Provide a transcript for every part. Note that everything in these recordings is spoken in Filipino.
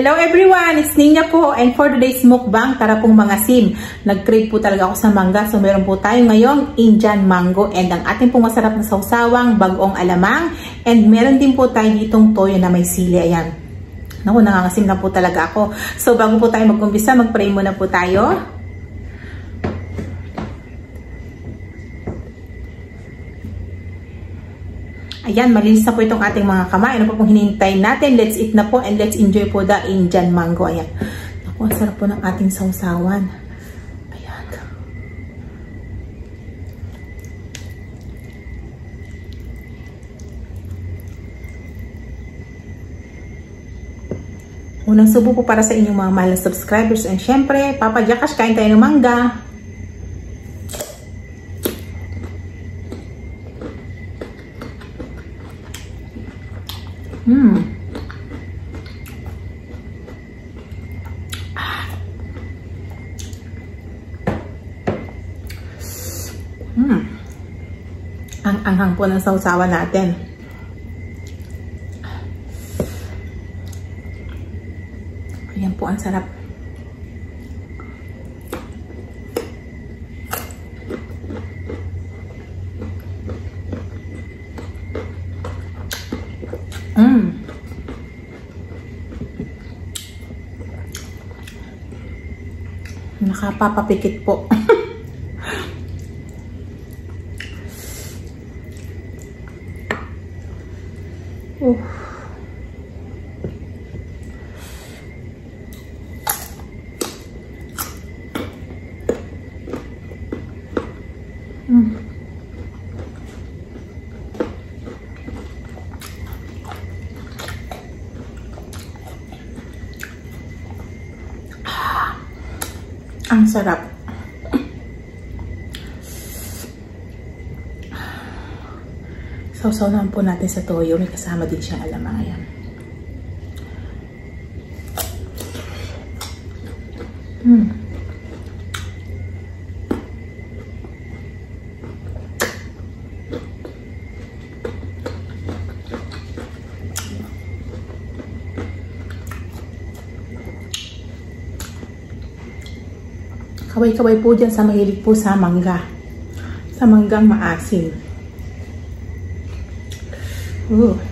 Hello everyone! It's Nina po and for today's mukbang, tara pong mga sim. Nag-crave po talaga ako sa mangga so meron po tayo ngayong Indian mango and ang ating pong masarap na sausawang, bagong alamang and meron din po tayo ditong toyo na may sili. Ayan. Naku, nangangasim na po talaga ako. So bago po tayo mag-umpisa, mag-pray muna po tayo. Ayan, malinis na po itong ating mga kamay. Ano po pong hinihintay natin? Let's eat na po and let's enjoy po the Indian mango. Ayan. Naku, ang sarap po ng ating sausawan. Ayan. Unang subo po para sa inyong mga mahal na subscribers. And syempre, Papa Jackass, kain tayo ng mangga. Hmm. Hmm. Ang anghang po ng sausawa natin. Ayan po, ang sarap. Mm. Nakapapapikit po. Ang sarap. Sausaw naman po natin sa toyo. May kasama din siyang alamang. Ayan. Kaway-kaway po dyan sa mahilig po sa mangga. Sa manggang maasim. Ooh.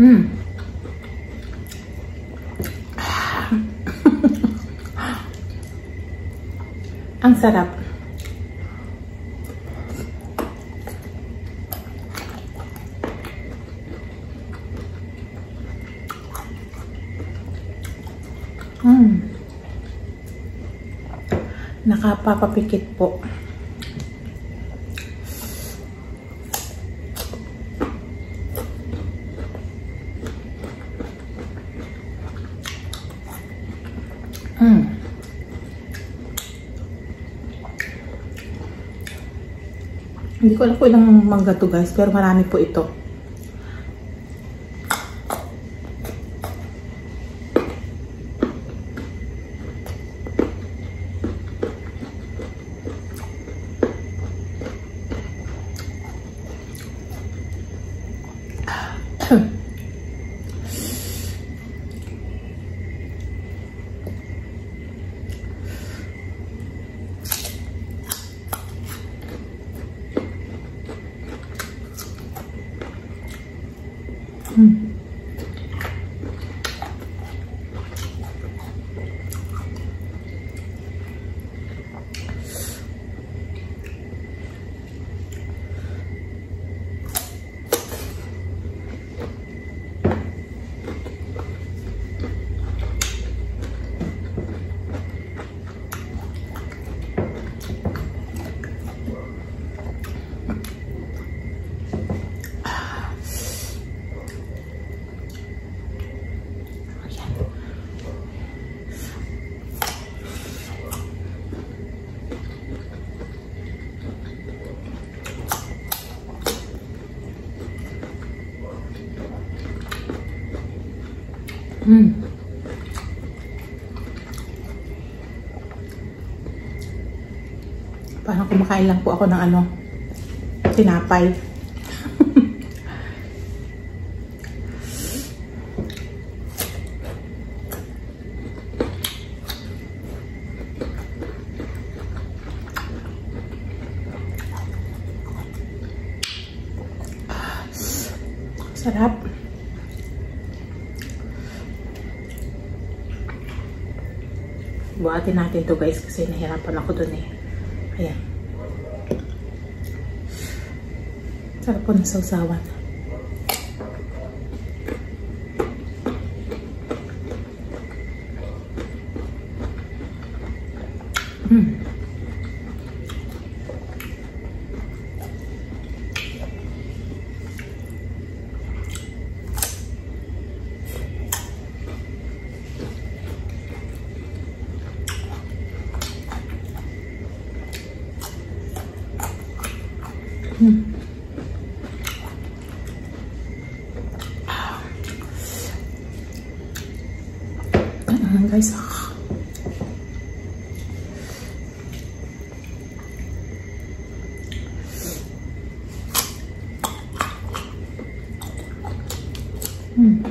Hmm. Ang sarap. Hmm. Nakapapapikit po. Mm. Hindi ko alam kung ilang mangga to guys, pero marami po ito. Hmm. Kumakain lang po ako ng ano, tinapay. Sarap. Buhatin natin to guys kasi nahirapan ako dun eh. Ayan. Sarap po ng sausawan. Mm. Hmm.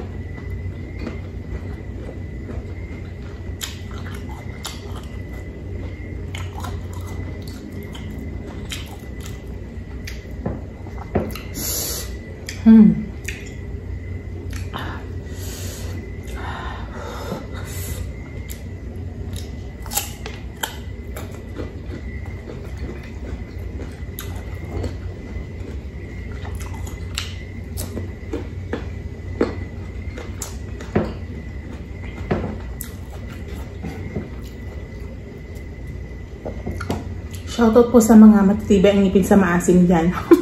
Shoutout po sa mga matitibay ang ngipin sa maasim dyan.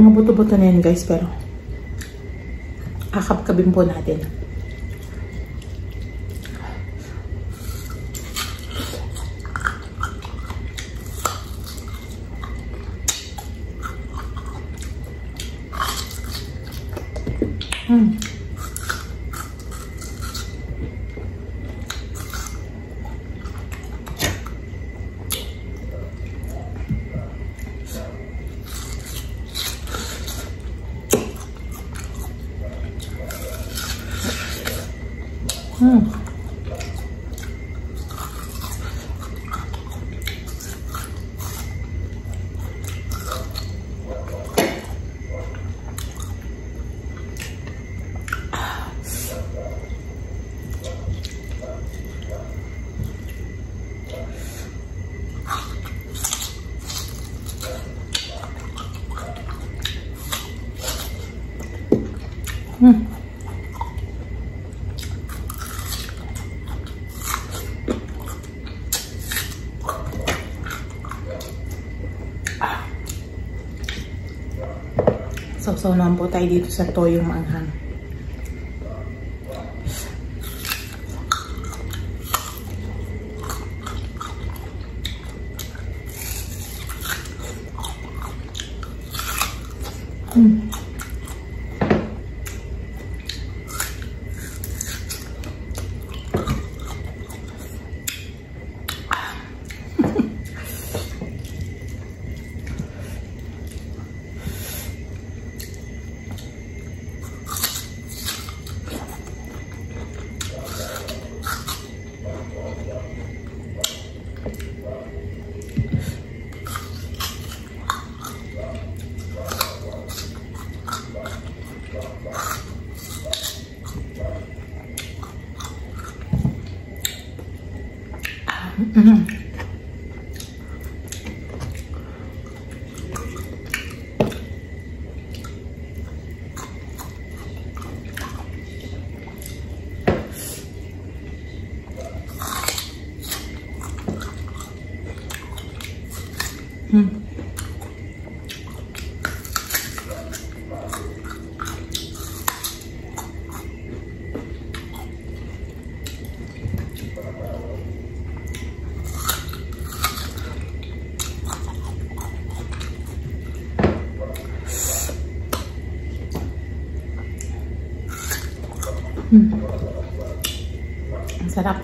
Mga buto-buto na yan guys, pero kakapkabin po natin. Hmm. Sausaw naman po tayo dito sa toyong maanghang. Hmm. Mm-hmm. Mm. Ang sarap.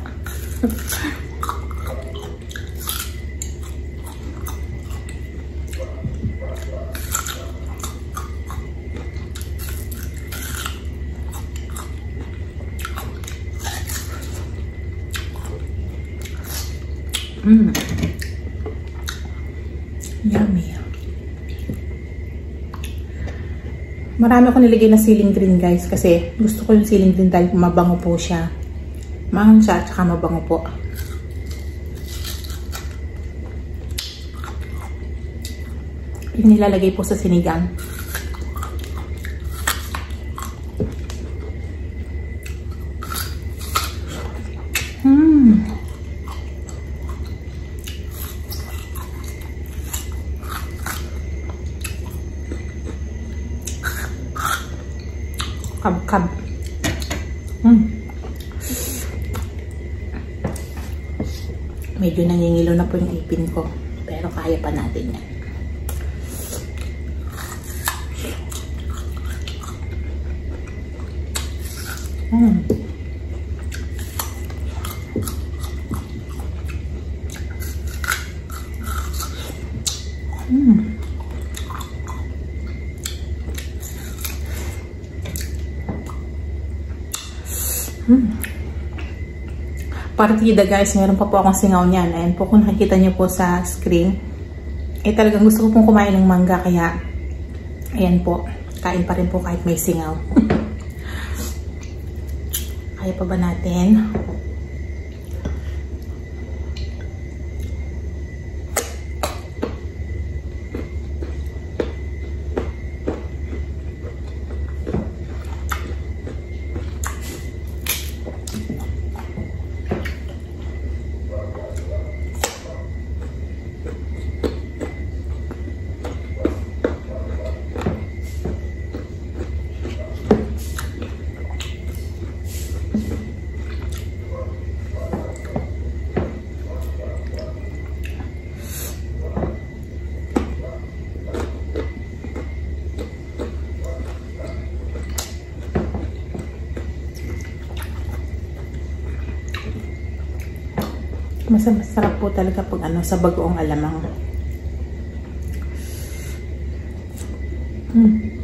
Mm. Yummy. Marami ako nilagay na ceiling green guys kasi gusto ko yung ceiling green dahil mabango po siya. Mahang siya at saka mabango po. Yung nilalagay po sa sinigang. Mmm. Kab-kab. Hmm. Medyo nangingilo na po yung ipin ko. Pero kaya pa natin yan. Hmm. Hmm. Hmm. Partida guys, meron pa po akong singaw niyan. Ayan po kung nakikita niyo po sa screen. Eh talagang gusto ko pong kumain ng mangga kaya ayan po. Kain pa rin po kahit may singaw. Kaya pa ba natin? Mas masarap po talaga pag ano sa bagoong alamang. Hmm.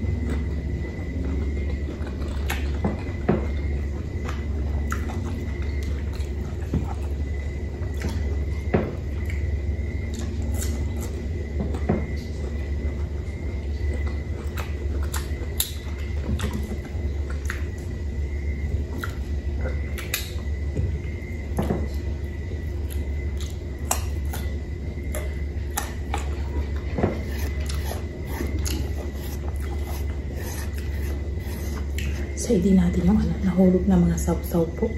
Side natin yung ano, nahulog na mga saw-saw po.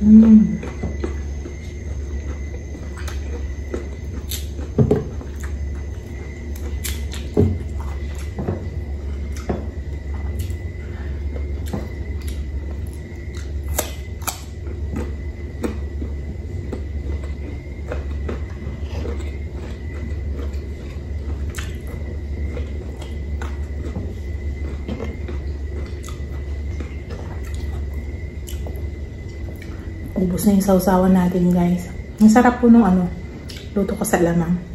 Mmm. Ubus na yung sausawan natin guys. Ang sarap po nung ano, luto ko sa lamang.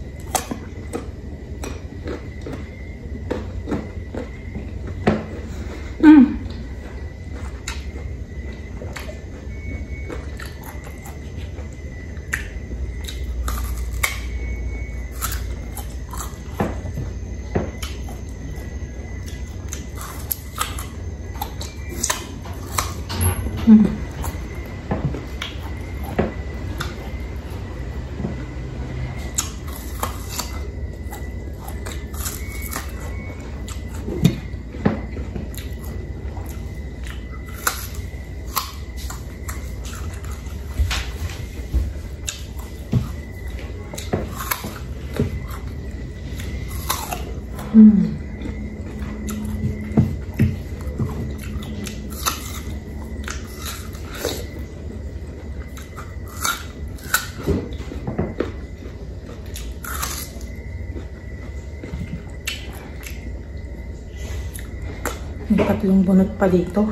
May tatlong bunot pa dito.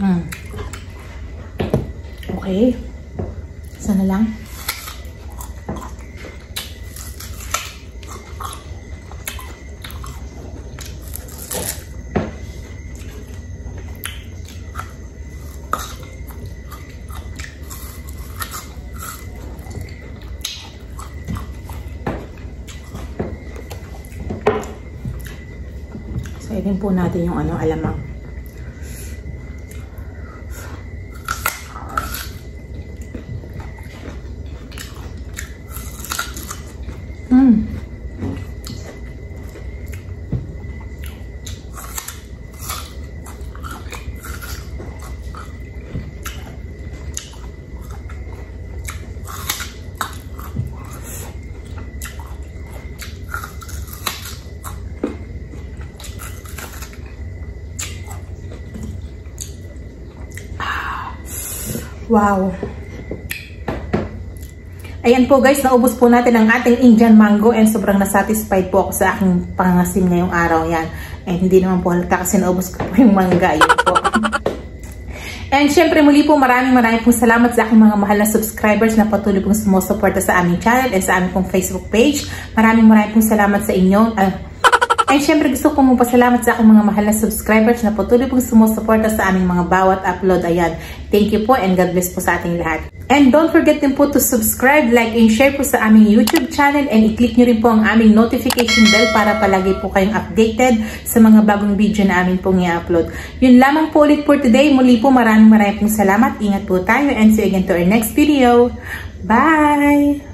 Mm. Okay. Sana lang. Ilin po natin yung ano, alamang. Wow. Ayan po guys, naubos po natin ang ating Indian mango and sobrang nasatisfied po ako sa aking pangasim ngayong araw yan. And hindi naman po halata kasi naubos ko po yung mangga. Yun po. and syempre muli po maraming maraming pong salamat sa aking mga mahal na subscribers na patuloy pong sumusuporta sa aming channel and sa aming pong Facebook page. Maraming maraming pong salamat sa inyo. Uh, And syempre gusto ko mong pasalamat sa aking mga mahal na subscribers na patuloy pong sumusuporta sa aming mga bawat upload. Ayan. Thank you po and God bless po sa ating lahat. And don't forget din po to subscribe, like, and share po sa aming YouTube channel and i-click nyo rin po ang aming notification bell para palagi po kayong updated sa mga bagong video na amin pong i-upload. Yun lamang po ulit for today. Muli po maraming maraming salamat. Ingat po tayo and see you again to our next video. Bye!